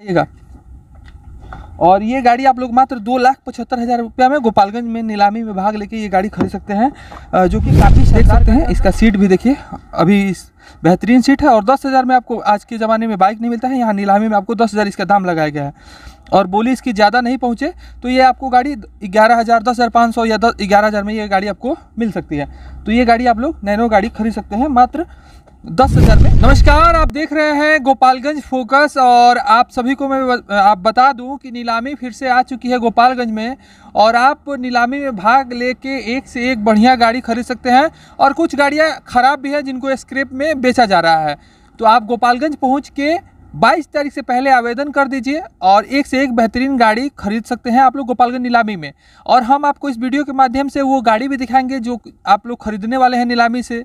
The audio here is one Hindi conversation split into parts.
आइएगा और ये गाड़ी आप लोग मात्र दो लाख पचहत्तर हज़ार रुपया में गोपालगंज में नीलामी में भाग लेके ये गाड़ी खरीद सकते हैं जो कि काफ़ी देख सकते हैं इसका सीट भी देखिए अभी बेहतरीन सीट है और दस हज़ार में आपको आज के ज़माने में बाइक नहीं मिलता है यहाँ नीलामी में आपको दस हज़ार इसका दाम लगाया गया है। और बोली इसकी ज़्यादा नहीं पहुँचे तो ये आपको गाड़ी ग्यारह हज़ार दस हज़ार पाँच सौ या दस ग्यारह हज़ार में ये गाड़ी आपको मिल सकती है। तो ये गाड़ी आप लोग नैनो गाड़ी खरीद सकते हैं मात्र दस हज़ार में। नमस्कार, आप देख रहे हैं गोपालगंज फोकस और आप सभी को मैं आप बता दूँ कि नीलामी फिर से आ चुकी है गोपालगंज में और आप नीलामी में भाग लेके एक से एक बढ़िया गाड़ी खरीद सकते हैं और कुछ गाड़ियाँ खराब भी हैं जिनको स्क्रैप में बेचा जा रहा है। तो आप गोपालगंज पहुँच के 22 तारीख से पहले आवेदन कर दीजिए और एक से एक बेहतरीन गाड़ी खरीद सकते हैं आप लोग गोपालगंज नीलामी में। और हम आपको इस वीडियो के माध्यम से वो गाड़ी भी दिखाएँगे जो आप लोग खरीदने वाले हैं नीलामी से।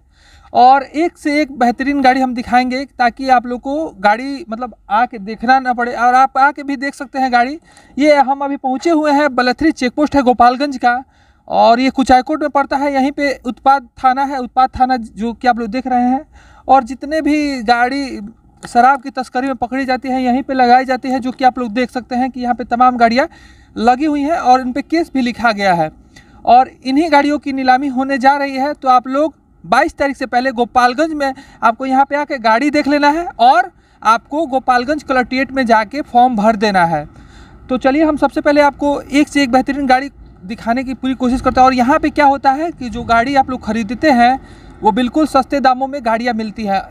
और एक से एक बेहतरीन गाड़ी हम दिखाएँगे ताकि आप लोग को गाड़ी मतलब आके देखना ना पड़े और आप आके भी देख सकते हैं गाड़ी। ये हम अभी पहुँचे हुए हैं, बलथरी चेक पोस्ट है गोपालगंज का। और ये कुचायकोट में पड़ता है, यहीं पे उत्पाद थाना है, उत्पाद थाना जो कि आप लोग देख रहे हैं। और जितने भी गाड़ी शराब की तस्करी में पकड़ी जाती है, यहीं पे लगाई जाती है, जो कि आप लोग देख सकते हैं कि यहाँ पे तमाम गाड़ियाँ लगी हुई हैं और इन पे केस भी लिखा गया है। और इन्हीं गाड़ियों की नीलामी होने जा रही है तो आप लोग 22 तारीख से पहले गोपालगंज में आपको यहाँ पे आके गाड़ी देख लेना है और आपको गोपालगंज कलेक्ट्रेट में जाके फॉर्म भर देना है। तो चलिए, हम सबसे पहले आपको एक से एक बेहतरीन गाड़ी दिखाने की पूरी कोशिश करते हैं। और यहाँ पे क्या होता है कि जो गाड़ी आप लोग खरीदते हैं, वो बिल्कुल सस्ते दामों में गाड़ियाँ मिलती है।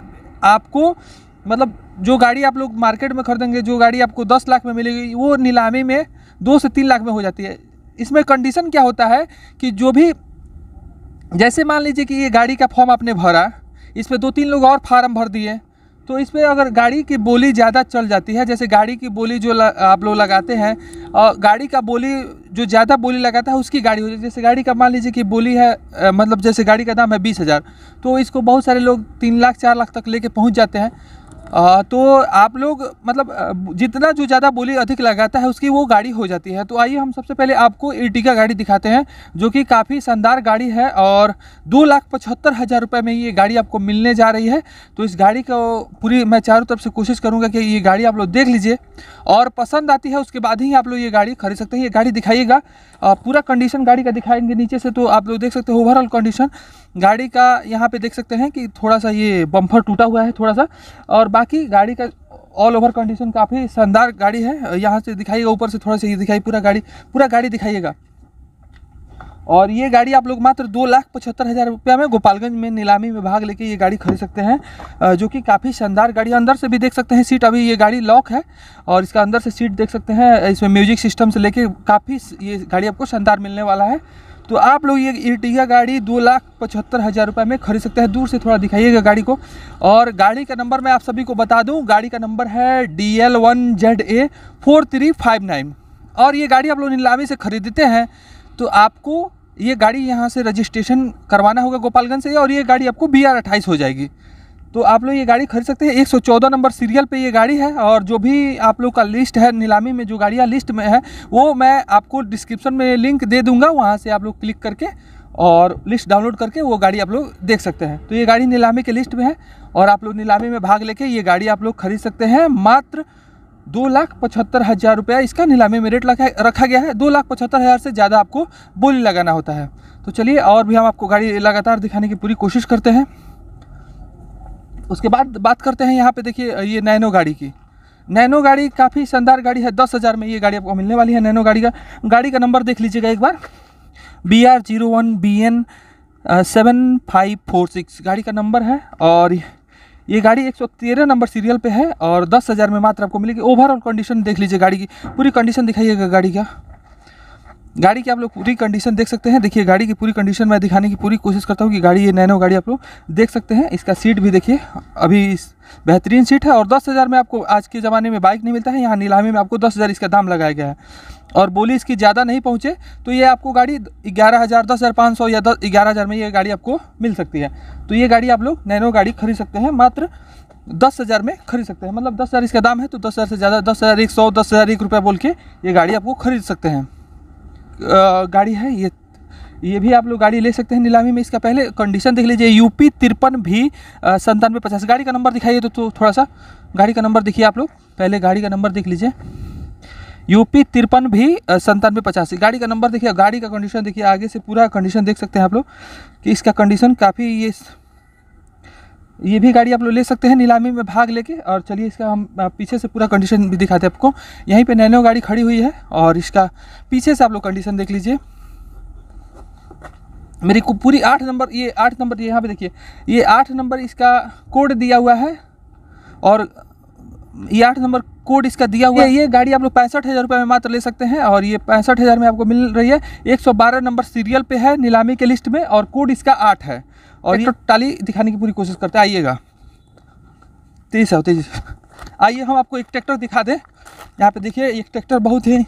आपको मतलब जो गाड़ी आप लोग मार्केट में खरीदेंगे, जो गाड़ी आपको दस लाख में मिलेगी, वो नीलामी में दो से तीन लाख में हो जाती है। इसमें कंडीशन क्या होता है कि जो भी, जैसे मान लीजिए कि ये गाड़ी का फॉर्म आपने भरा, इस पर दो तीन लोग और फार्म भर दिए तो इस पर अगर गाड़ी की बोली ज़्यादा चल जाती है, जैसे गाड़ी की बोली जो आप लोग लगाते हैं, और गाड़ी का बोली जो ज़्यादा बोली लगाता है, उसकी गाड़ी हो जाती है। जैसे गाड़ी का मान लीजिए कि बोली है मतलब जैसे गाड़ी का दाम है बीस हज़ार तो इसको बहुत सारे लोग तीन लाख, चार लाख तक लेके पहुँच जाते हैं। अ, तो आप लोग मतलब जितना जो ज़्यादा बोली अधिक लगाता है उसकी वो गाड़ी हो जाती है। तो आइए हम सबसे पहले आपको इर्टिगा गाड़ी दिखाते हैं जो कि काफ़ी शानदार गाड़ी है और दो लाख पचहत्तर हज़ार रुपये में ये गाड़ी आपको मिलने जा रही है। तो इस गाड़ी को पूरी मैं चारों तरफ़ से कोशिश करूँगा कि ये गाड़ी आप लोग देख लीजिए। और पसंद आती है उसके बाद ही आप लोग ये गाड़ी खरीद सकते हैं। ये गाड़ी दिखाइएगा। पूरा कंडीशन गाड़ी का दिखाएँगे नीचे से तो आप लोग देख सकते हो ओवरऑल कंडीशन गाड़ी का यहाँ पे देख सकते हैं कि थोड़ा सा ये बम्फर टूटा हुआ है थोड़ा सा और बाकी गाड़ी का ऑल ओवर कंडीशन काफ़ी शानदार गाड़ी है। यहाँ से दिखाइएगा, ऊपर से थोड़ा सा ये दिखाई पूरा गाड़ी पूरा गाड़ी दिखाइएगा। और ये गाड़ी आप लोग मात्र दो लाख पचहत्तर हज़ार रुपया में गोपालगंज में नीलामी में भाग लेके ये गाड़ी खरीद सकते हैं जो कि काफ़ी शानदार गाड़ी। अंदर से भी देख सकते हैं सीट, अभी ये गाड़ी लॉक है और इसका अंदर से सीट देख सकते हैं, इसमें म्यूज़िक सिस्टम से लेके काफ़ी ये गाड़ी आपको शानदार मिलने वाला है। तो आप लोग ये इर्टिगा गाड़ी दो लाख पचहत्तर हज़ार रुपये में खरीद सकते हैं। दूर से थोड़ा दिखाइएगा गाड़ी को। और गाड़ी का नंबर मैं आप सभी को बता दूँ, गाड़ी का नंबर है D L one Z A four three five nine और ये गाड़ी आप लोग नीलामी से खरीदते हैं तो आपको ये गाड़ी यहाँ से रजिस्ट्रेशन करवाना होगा गोपालगंज से और ये गाड़ी आपको बी आर अट्ठाईस हो जाएगी। तो आप लोग ये गाड़ी खरीद सकते हैं। 114 नंबर सीरियल पे ये गाड़ी है और जो भी आप लोग का लिस्ट है, नीलामी में जो गाड़ियाँ लिस्ट में है, वो मैं आपको डिस्क्रिप्शन में लिंक दे दूँगा। वहाँ से आप लोग क्लिक करके और लिस्ट डाउनलोड करके वो गाड़ी आप लोग देख सकते हैं। तो ये गाड़ी नीलामी के लिस्ट में है और आप लोग नीलामी में भाग लेके ये गाड़ी आप लोग खरीद सकते हैं। मात्र दो लाख पचहत्तर हज़ार रुपया इसका नीलामी में रेट रखा गया है। दो लाख पचहत्तर हज़ार से ज़्यादा आपको बोली लगाना होता है। तो चलिए, और भी हम आपको गाड़ी लगातार दिखाने की पूरी कोशिश करते हैं। उसके बाद बात करते हैं यहाँ पे, देखिए, ये नैनो गाड़ी की। नैनो गाड़ी काफ़ी शानदार गाड़ी है। दस हज़ार में ये गाड़ी आपको मिलने वाली है नैनो गाड़ी का। गाड़ी का नंबर देख लीजिएगा एक बार। B R zero one B N seven five four six गाड़ी का नंबर है और ये गाड़ी एक सौ तेरह नंबर सीरियल पे है और दस हज़ार में मात्र आपको मिलेगी। ओवरऑल कंडीशन देख लीजिए गाड़ी की। पूरी कंडीशन दिखाइएगा गाड़ी का। गाड़ी की आप लोग पूरी कंडीशन देख सकते हैं। देखिए, गाड़ी की पूरी कंडीशन मैं दिखाने की पूरी कोशिश करता हूँ कि गाड़ी ये नैनो गाड़ी आप लोग देख सकते हैं। इसका सीट भी देखिए, अभी बेहतरीन सीट है और दस हज़ार में आपको आज के ज़माने में बाइक नहीं मिलता है, यहाँ नीलामी में आपको दस हज़ार इसका दाम लगाया गया है। और बोली इसकी ज़्यादा नहीं पहुँचे तो ये आपको गाड़ी ग्यारह हज़ार, दस हज़ार पाँच सौ या दस ग्यारह हज़ार में ये गाड़ी आपको मिल सकती है। तो ये गाड़ी आप लोग नैनो गाड़ी खरीद सकते हैं, मात्र दस हज़ार में खरीद सकते हैं। मतलब दस हज़ार इसका दाम है तो दस हज़ार से ज़्यादा, दस हज़ार एक सौ, दस हज़ार एक रुपया बोल के ये गाड़ी आपको खरीद सकते हैं। गाड़ी है ये ये भी आप लोग गाड़ी ले सकते हैं नीलामी में। इसका पहले कंडीशन देख लीजिए। यूपी तिरपन भी संतानवे पचास। गाड़ी का नंबर दिखाइए तो, तो थोड़ा सा। गाड़ी का नंबर देखिए आप लोग। पहले गाड़ी का नंबर देख लीजिए। यूपी तिरपन भी संतानवे पचासी। गाड़ी का नंबर देखिए। गाड़ी का कंडीशन देखिए। आगे से पूरा कंडीशन देख सकते हैं आप लोग कि इसका कंडीशन काफ़ी ये ये भी गाड़ी आप लोग ले सकते हैं नीलामी में भाग लेके। और चलिए इसका हम पीछे से पूरा कंडीशन भी दिखाते हैं आपको। यहीं पे नैनो गाड़ी खड़ी हुई है और इसका पीछे से आप लोग कंडीशन देख लीजिए। मेरी को पूरी आठ नंबर ये आठ नंबर यहाँ पे देखिए। ये आठ नंबर इसका कोड दिया हुआ है और ये आठ नंबर कोड इसका दिया हुआ है। ये गाड़ी आप लोग पैंसठ हज़ार रुपये में मात्र ले सकते हैं और ये पैंसठ हज़ार में आपको मिल रही है। एक सौ बारह नंबर सीरियल पे है नीलामी के लिस्ट में और कोड इसका आठ है। और ये टाली दिखाने की पूरी कोशिश करते हैं आइएगा। तेज़ी से आओ तेज़ी। से आइए हम आपको एक ट्रैक्टर दिखा दें। यहाँ पे देखिए एक ट्रैक्टर बहुत ही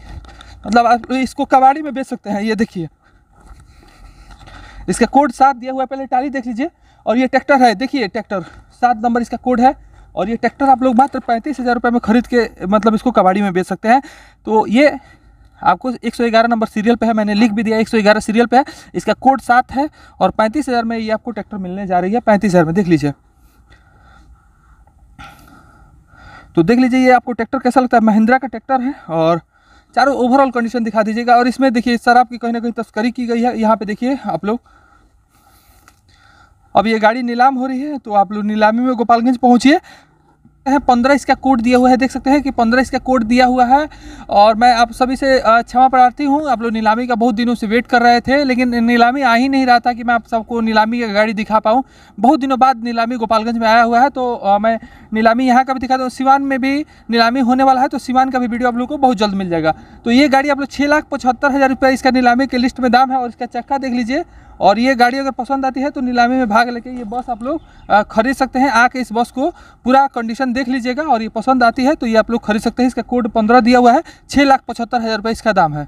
मतलब आप इसको कबाड़ी में बेच सकते हैं ये देखिए। इसका कोड सात दिया हुआ है पहले टाली देख लीजिए। और ये ट्रैक्टर है देखिए ट्रैक्टर। सात नंबर इसका कोड है। और ये ट्रैक्टर आप लोग मात्र पैंतीस हज़ार रुपये में खरीद के मतलब इसको कबाड़ी में बेच सकते हैं। तो ये आपको 111 नंबर सीरियल पे है, मैंने लिख भी दिया 111 सीरियल पे है। इसका कोड सात है और पैंतीस हज़ार में ये आपको ट्रैक्टर मिलने जा रही है, पैंतीस हज़ार में, देख लीजिए। तो देख लीजिए ये आपको ट्रैक्टर कैसा लगता है, महिंद्रा का ट्रैक्टर है और चारों ओवरऑल कंडीशन दिखा दीजिएगा और इसमें देखिए शराब की कहीं ना कहीं तस्करी की गई है। यहाँ पे देखिए आप लोग, अब ये गाड़ी नीलाम हो रही है तो आप लोग नीलामी में गोपालगंज पहुँचिए। है। पंद्रह इसका कोड दिया हुआ है, देख सकते हैं कि पंद्रह इसका कोड दिया हुआ है। और मैं आप सभी से क्षमा प्रार्थी हूँ। आप लोग नीलामी का बहुत दिनों से वेट कर रहे थे, लेकिन नीलामी आ ही नहीं रहा था कि मैं आप सबको नीलामी की गाड़ी दिखा पाऊँ। बहुत दिनों बाद नीलामी गोपालगंज में आया हुआ है तो मैं नीलामी यहाँ का भी दिखा दूँ सिवान में भी नीलामी होने वाला है तो सिवान का भी वीडियो आप लोग को बहुत जल्द मिल जाएगा। तो ये गाड़ी आप लोग छः लाख पचहत्तर हज़ार रुपये इसका नीलामी के लिस्ट में दाम है, और इसका चक्का देख लीजिए। और ये गाड़ी अगर पसंद आती है तो नीलामी में भाग लेके ये बस आप लोग खरीद सकते हैं। आके इस बस को पूरा कंडीशन देख लीजिएगा और ये पसंद आती है तो ये आप लोग खरीद सकते हैं। इसका कोड पंद्रह दिया हुआ है छः लाख पचहत्तर हज़ार रुपये इसका दाम है।